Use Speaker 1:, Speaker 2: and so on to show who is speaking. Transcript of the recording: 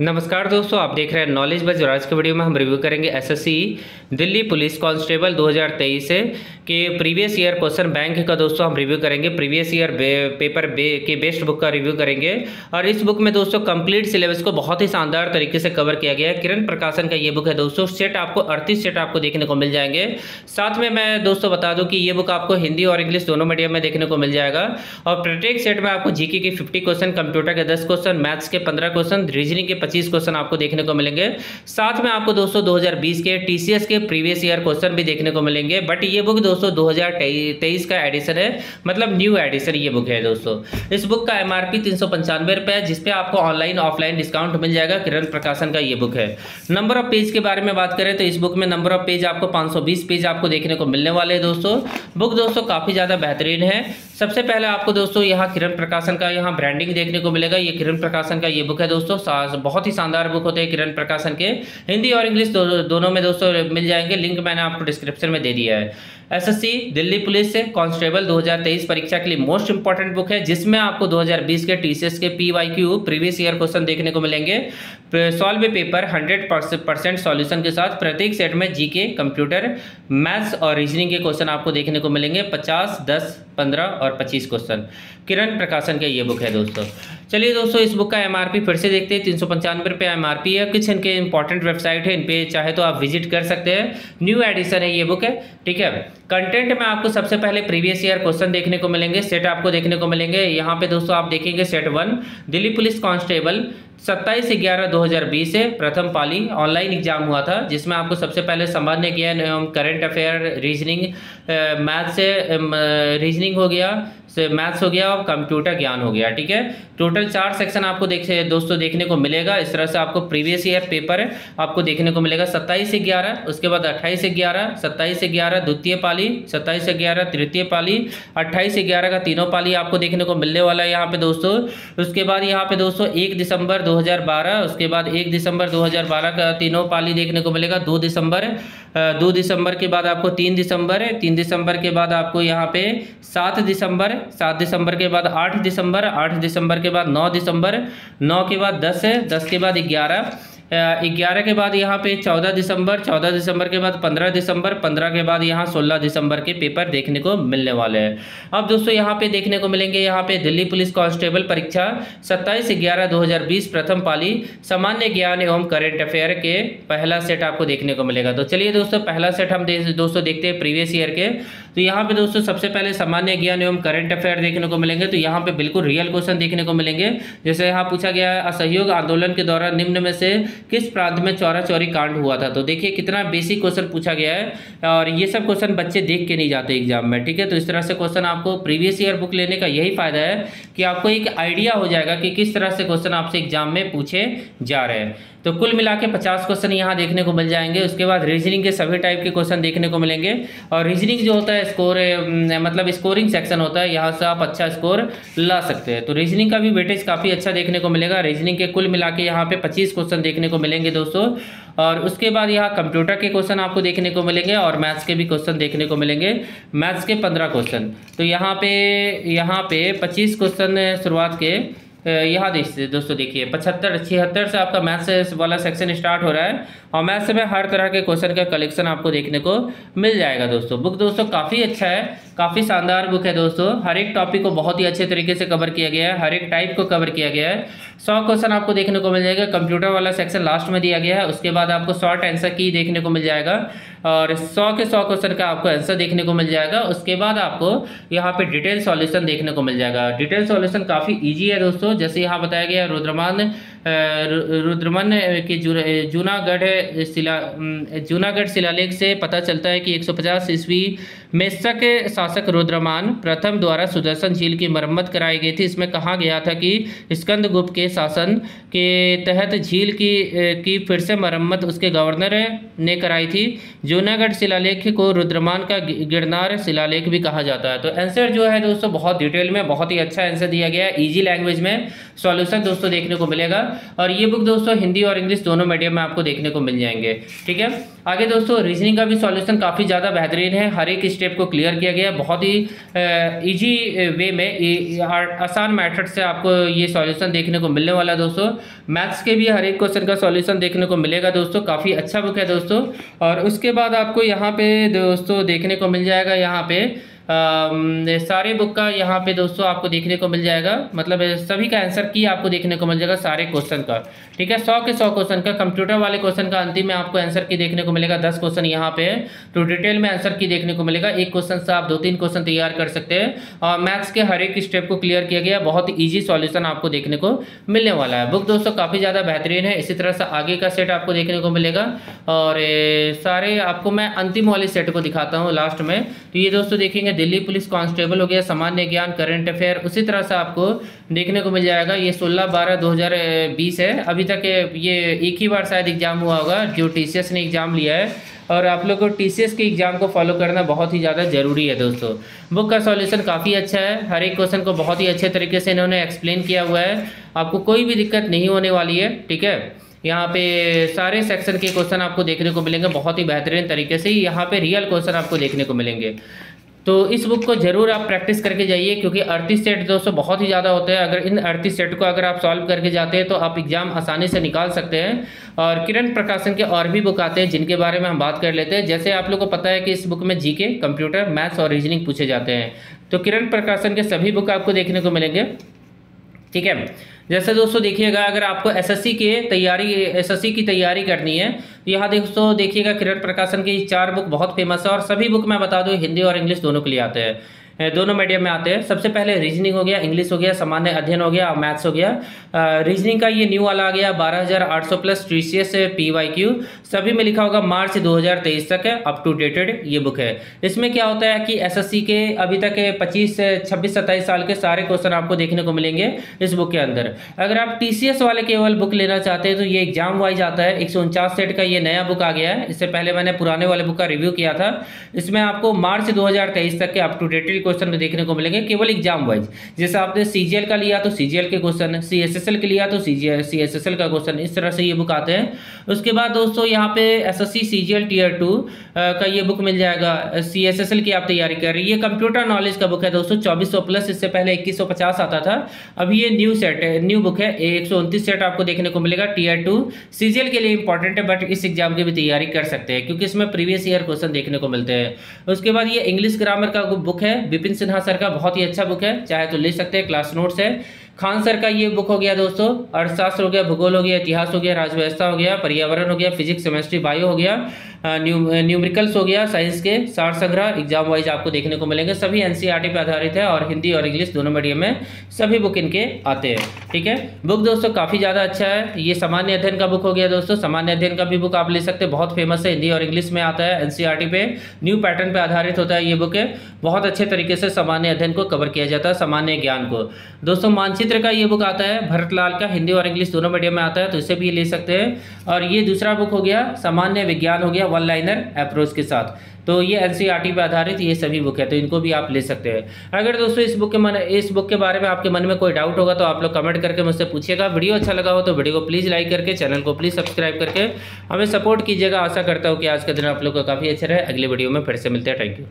Speaker 1: नमस्कार दोस्तों आप देख रहे हैं नॉलेज बज आज के वीडियो में हम रिव्यू करेंगे एसएससी दिल्ली पुलिस कांस्टेबल 2023 से के प्रीवियस ईयर क्वेश्चन बैंक का दोस्तों हम रिव्यू करेंगे। प्रीवियस ईयर पेपर बे, के बेस्ट बुक का रिव्यू करेंगे। और इस बुक में दोस्तों कंप्लीट सिलेबस को बहुत ही शानदार तरीके से कवर किया गया है। किरण प्रकाशन का ये बुक है दोस्तों। सेट आपको अड़तीस सेट आपको देखने को मिल जाएँगे। साथ में मैं दोस्तों बता दूँ कि ये बुक आपको हिंदी और इंग्लिश दोनों मीडियम में देखने को मिल जाएगा। और प्रत्येक सेट में आपको जीके के फिफ्टी क्वेश्चन कंप्यूटर के दस क्वेश्चन मैथ्स के पंद्रह क्वेश्चन रीजनिंग के पच्चीस क्वेश्चन आपको देखने को मिलेंगे। साथ में आपको दोस्तों 2020 के टीसीएस के प्रीवियस ईयर क्वेश्चन भी देखने को मिलेंगे। बट ये बुक दोस्तों 2023 का एडिशन है। मतलब न्यू एडिशन ये बुक है दोस्तों। इस बुक का एम आर पी तीन सौ पंचानवे रुपये है जिसपे आपको ऑनलाइन ऑफलाइन डिस्काउंट मिल जाएगा। किरण प्रकाशन का ये बुक है। नंबर ऑफ़ पेज के बारे में बात करें तो इस बुक में नंबर ऑफ़ पेज आपको पाँच पेज आपको देखने को मिलने वाले हैं दोस्तों। बुक दोस्तों काफ़ी ज़्यादा बेहतरीन है। सबसे पहले आपको दोस्तों यहाँ किरण प्रकाशन का यहाँ ब्रांडिंग देखने को मिलेगा। ये किरण प्रकाशन का ये बुक है दोस्तों। बहुत ही शानदार बुक होते हैं किरण प्रकाशन के। हिंदी और इंग्लिश दो, दोनों में दोस्तों मिल जाएँगे। लिंक मैंने आपको डिस्क्रिप्शन में दे दिया है। एसएससी दिल्ली पुलिस से कांस्टेबल 2023 परीक्षा के लिए मोस्ट इंपॉर्टेंट बुक है, जिसमें आपको 2020 के टीसीएस के पीवाईक्यू, प्रीवियस ईयर क्वेश्चन देखने को मिलेंगे। सॉल्व पेपर 100 परसेंट सॉल्यूशन के साथ प्रत्येक सेट में जीके, कंप्यूटर, मैथ्स और रीजनिंग के क्वेश्चन आपको देखने को मिलेंगे 50 10 15 और 25 क्वेश्चन। किरण प्रकाशन का ये बुक है दोस्तों। चलिए दोस्तों, इस बुक का एमआरपी फिर से देखते हैं, तीन सौ पंचानवे रुपये एम है, कुछ इनके इंपॉर्टेंट वेबसाइट है इन पर चाहे तो आप विज़िट कर सकते हैं। न्यू एडिशन है ये बुक है, ठीक है? कंटेंट में आपको सबसे पहले प्रीवियस ईयर क्वेश्चन देखने को मिलेंगे सेट आपको देखने को मिलेंगे। यहाँ पे दोस्तों आप देखेंगे set one Delhi police constable, सत्ताईस ग्यारह दो हज़ार बीस से प्रथम पाली ऑनलाइन एग्ज़ाम हुआ था, जिसमें आपको सबसे पहले सामान्य ज्ञान एवं करंट अफेयर रीजनिंग मैथ से रीजनिंग हो गया। से मैथ्स हो गया और कंप्यूटर ज्ञान हो गया, ठीक है? टोटल चार सेक्शन आपको देख, दोस्तों देखने को मिलेगा। इस तरह से आपको प्रीवियस ईयर पेपर आपको देखने को मिलेगा। सत्ताईस से ग्यारह, उसके बाद अट्ठाईस से ग्यारह, सत्ताईस से ग्यारह, द्वितीय पाली, सत्ताईस से ग्यारह, तृतीय पाली, अट्ठाईस से ग्यारह का तीनों पाली आपको देखने को मिलने वाला है यहाँ पे, दोस्तों। उसके बाद यहाँ पे, दोस्तों, एक दिसंबर दो हज़ार बारह, उसके बाद एक दिसंबर दो हज़ार बारह का तीनों पाली देखने को मिलेगा। दो दिसंबर दो दिसंबर के बाद आपको तीन दिसंबर तीन दिसंबर के बाद आपको यहाँ पे सात दिसंबर सात दिसंबर के बाद आठ दिसंबर आठ दिसंबर के बाद नौ दिसंबर, नौ के बाद दस दस के बाद ग्यारह ग्यारह के बाद यहाँ पे चौदह दिसंबर चौदह दिसंबर के बाद पंद्रह दिसंबर, पंद्रह के बाद यहाँ सोलह दिसंबर के पेपर देखने को मिलने वाले हैं। अब दोस्तों यहाँ पे देखने को मिलेंगे, यहाँ पे दिल्ली पुलिस कांस्टेबल परीक्षा सत्ताईस ग्यारह दो हज़ार बीस प्रथम पाली सामान्य ज्ञान एवं करेंट अफेयर के पहला सेट आपको देखने को मिलेगा। तो चलिए दोस्तों, पहला सेट हम दोस्तों देखते हैं प्रीवियस ईयर के। तो यहाँ पे दोस्तों सबसे पहले सामान्य ज्ञान एवं करंट अफेयर देखने को मिलेंगे तो यहाँ पे बिल्कुल रियल क्वेश्चन देखने को मिलेंगे। जैसे यहाँ पूछा गया है, असहयोग आंदोलन के दौरान निम्न में से किस प्रांत में चौरा चौरी कांड हुआ था? तो देखिए कितना बेसिक क्वेश्चन पूछा गया है, और ये सब क्वेश्चन बच्चे देख के नहीं जाते एग्ज़ाम में, ठीक है? तो इस तरह से क्वेश्चन आपको प्रीवियस ईयर बुक लेने का यही फ़ायदा है कि आपको एक आइडिया हो जाएगा कि किस तरह से क्वेश्चन आपसे एग्ज़ाम में पूछे जा रहे हैं। तो कुल मिला के पचास क्वेश्चन यहाँ देखने को मिल जाएँगे। उसके बाद रीजनिंग के सभी टाइप के क्वेश्चन देखने को मिलेंगे। और रीजनिंग जो होता है स्कोर मतलब स्कोरिंग सेक्शन होता है, यहाँ से आप अच्छा स्कोर ला सकते हैं। तो रीजनिंग का भी वेटेज काफ़ी अच्छा देखने को मिलेगा। रीजनिंग के कुल मिला के यहाँ पे पच्चीस क्वेश्चन देखने को मिलेंगे दोस्तों। और उसके बाद यहाँ कंप्यूटर के क्वेश्चन आपको देखने को मिलेंगे और मैथ्स के भी क्वेश्चन देखने को मिलेंगे। मैथ्स के पंद्रह क्वेश्चन तो यहाँ पे यहाँ पे पच्चीस क्वेश्चन शुरुआत के यहाँ देख दोस्तों देखिए, पचहत्तर, छिहत्तर से आपका मैथ्स वाला सेक्शन स्टार्ट हो रहा है और मैथ्स में हर तरह के क्वेश्चन का कलेक्शन आपको देखने को मिल जाएगा दोस्तों। बुक दोस्तों काफ़ी अच्छा है। काफ़ी शानदार बुक है दोस्तों। हर एक टॉपिक को बहुत ही अच्छे तरीके से कवर किया गया है। हर एक टाइप को कवर किया गया है। सौ क्वेश्चन आपको देखने को मिल जाएगा। कंप्यूटर वाला सेक्शन लास्ट में दिया गया है। उसके बाद आपको शॉर्ट आंसर की देखने को मिल जाएगा। और सौ के सौ क्वेश्चन का आपको आंसर देखने को मिल जाएगा। उसके बाद आपको यहाँ पे डिटेल सॉल्यूशन देखने को मिल जाएगा। डिटेल सॉल्यूशन काफ़ी इजी है दोस्तों। जैसे यहाँ बताया गया रुद्रमान रुद्रमन के जूनागढ़ शिला जूनागढ़ शिलालेख से पता चलता है कि 150 ईस्वी में शक शासक रुद्रमान प्रथम द्वारा सुदर्शन झील की मरम्मत कराई गई थी। इसमें कहा गया था कि स्कंद गुप्त के शासन के तहत झील की की फिर से मरम्मत उसके गवर्नर ने कराई थी। जूनागढ़ शिलालेख को रुद्रमान का गिरनार शिलालेख भी कहा जाता है। तो आंसर जो है दोस्तों, बहुत डिटेल में, बहुत ही अच्छा आंसर दिया गया है। ईजी लैंग्वेज में सॉल्यूशन दोस्तों देखने को मिलेगा। और ये बुक दोस्तों हिंदी और इंग्लिश दोनों मीडियम में आपको देखने को मिल जाएँगे। ठीक है? आगे दोस्तों रीजनिंग का भी सॉल्यूशन काफ़ी ज़्यादा बेहतरीन है। हर एक स्टेप को क्लियर किया गया। बहुत ही ईजी वे में आसान मेथड से आपको ये सॉल्यूशन देखने को मिलने वाला दोस्तों। मैथ्स के भी हर एक क्वेश्चन का सॉल्यूशन देखने को मिलेगा दोस्तों। काफ़ी अच्छा बुक है दोस्तों। और उसके बाद आपको यहाँ पे दोस्तों देखने को मिल जाएगा। यहाँ पे सारे बुक का यहाँ पे दोस्तों आपको देखने को मिल जाएगा। मतलब सभी का आंसर की आपको देखने को मिल जाएगा सारे क्वेश्चन का। ठीक है? सौ के सौ क्वेश्चन का कंप्यूटर वाले क्वेश्चन का अंतिम में आपको आंसर की देखने को मिलेगा। दस क्वेश्चन यहाँ पे तो डिटेल में आंसर की देखने को मिलेगा। एक क्वेश्चन से आप दो तीन क्वेश्चन तैयार कर सकते हैं। और मैथ्स के हर एक स्टेप को क्लियर किया गया। बहुत ईजी सॉल्यूशन आपको देखने को मिलने वाला है। बुक दोस्तों काफ़ी ज़्यादा बेहतरीन है। इसी तरह से आगे का सेट आपको देखने को मिलेगा। और सारे आपको मैं अंतिम वाले सेट को दिखाता हूँ लास्ट में। तो ये दोस्तों देखेंगे दिल्ली पुलिस कांस्टेबल हो गया, सामान्य ज्ञान, करंट अफेयर, उसी तरह से आपको देखने को मिल जाएगा। ये सोलह बारह दो हज़ार बीस है। अभी तक ये एक ही बार शायद एग्ज़ाम हुआ होगा, जो टीसीएस ने एग्ज़ाम लिया है। और आप लोग को टीसीएस के एग्ज़ाम को फॉलो करना बहुत ही ज़्यादा ज़रूरी है दोस्तों। बुक का सॉल्यूशन काफ़ी अच्छा है। हर एक क्वेश्चन को बहुत ही अच्छे तरीके से इन्होंने एक्सप्लेन किया हुआ है। आपको कोई भी दिक्कत नहीं होने वाली है, ठीक है? यहाँ पे सारे सेक्शन के क्वेश्चन आपको देखने को मिलेंगे, बहुत ही बेहतरीन तरीके से। यहाँ पे रियल क्वेश्चन आपको देखने को मिलेंगे। तो इस बुक को ज़रूर आप प्रैक्टिस करके जाइए, क्योंकि अड़तीस सेट दोस्तों बहुत ही ज़्यादा होते हैं। अगर इन अड़तीस सेट को अगर आप सॉल्व करके जाते हैं तो आप एग्ज़ाम आसानी से निकाल सकते हैं। और किरण प्रकाशन के और भी बुक आते हैं, जिनके बारे में हम बात कर लेते हैं। जैसे आप लोग को पता है कि इस बुक में जीके कंप्यूटर मैथ्स और रीजनिंग पूछे जाते हैं। तो किरण प्रकाशन के सभी बुक आपको देखने को मिलेंगे। ठीक है? जैसे दोस्तों देखिएगा, अगर आपको एसएससी के तैयारी एसएससी की तैयारी करनी है तो यहाँ दोस्तों देखिएगा किरण प्रकाशन की चार बुक बहुत फ़ेमस है और सभी बुक मैं बता दूँ, हिंदी और इंग्लिश दोनों के लिए आते हैं। दोनों मीडियम में आते हैं। सबसे पहले रीजनिंग हो गया इंग्लिश हो गया, सामान्य अध्ययन हो गया मैथ्स हो गया। रीजनिंग का ये न्यू वाला आ गया 12800 plus T C S P Y Q सभी में लिखा होगा मार्च 2023 तक है अप टू डेटेड ये बुक है। इसमें क्या होता है कि एसएससी के अभी तक 25 से 26 सत्ताईस साल के सारे क्वेश्चन आपको देखने को मिलेंगे इस बुक के अंदर। अगर आप टीसीएस वाले केवल बुक लेना चाहते हैं तो ये एग्ज़ाम वाइज आता है। एक सौ उनचास सेट का ये नया बुक आ गया है। इससे पहले मैंने पुराने वाले बुक का रिव्यू किया था। इसमें आपको मार्च दो हज़ार तेईस तक के अप टू डेटेड क्वेश्चन देखने को मिलेंगे, केवल एग्ज़ाम वाइज जैसे आपने सीजीएल का लिया तो सीजीएल के क्वेश्चन सीएसएसएल के लिया तो सी सीएसएसएल का क्वेश्चन इस तरह से ये बुक आते हैं। उसके बाद दोस्तों यहाँ पे एसएससी सीजीएल टीयर टू का ये बुक मिल जाएगा। सीएसएसएल की आप तैयारी कर रही है। कंप्यूटर नॉलेज का बुक है दोस्तों, चौबीस प्लस इससे पहले इक्कीस आता था। अभी ये न्यू सेट है न्यू बुक है एक सेट आपको देखने को मिलेगा टीयर टू सीजीएल के लिए इंपॉर्टेंट है बट इस एग्ज़ाम की भी तैयारी कर सकते हैं, क्योंकि इसमें प्रीवियस ईयर क्वेश्चन देखने को मिलते हैं। उसके बाद ये इंग्लिश ग्रामर का बुक है विपिन सिन्हा सर का बहुत ही अच्छा बुक है। चाहे तो ले सकते हैं क्लास नोट्स है। खान सर का ये बुक हो गया दोस्तों, अर्थशास्त्र हो गया, भूगोल हो गया, इतिहास हो गया, राजव्यवस्था हो गया, पर्यावरण हो गया फिजिक्स केमिस्ट्री बायो हो गया न्यू न्यूमेरिकल्स हो गया साइंस के सार संग्रह एग्ज़ाम वाइज आपको देखने को मिलेंगे। सभी एनसीईआरटी पे आधारित है और हिंदी और इंग्लिश दोनों मीडियम में सभी बुक इनके आते हैं, ठीक है? बुक दोस्तों काफ़ी ज़्यादा अच्छा है। ये सामान्य अध्ययन का बुक हो गया दोस्तों। सामान्य अध्ययन का भी बुक आप ले सकते हैं। बहुत फ़ेमस है। हिंदी और इंग्लिश में आता है। एनसीईआरटी पे न्यू पैटर्न पे आधारित होता है ये बुक है। बहुत अच्छे तरीके से सामान्य अध्ययन को कवर किया जाता है, सामान्य ज्ञान को। दोस्तों मानचित्र का ये बुक आता है, भरतलाल का, हिंदी और इंग्लिश दोनों मीडियम में आता है तो इसे भी ले सकते हैं। और ये दूसरा बुक हो गया, सामान्य विज्ञान हो गया वन लाइनर अप्रोच के साथ। तो ये एन e पे आधारित ये सभी बुक है तो इनको भी आप ले सकते हैं। अगर दोस्तों इस बुक के मन, इस बुक के बारे में आपके मन में कोई डाउट होगा तो आप लोग कमेंट करके मुझसे पूछिएगा। वीडियो अच्छा लगा हो तो वीडियो को प्लीज़ लाइक करके चैनल को प्लीज़ सब्सक्राइब करके हमें सपोर्ट कीजिएगा। आशा करता हूँ कि आज का दिन आप लोग को काफ़ी अच्छा रहे। अगले वीडियो में फिर से मिलते हैं। Thank you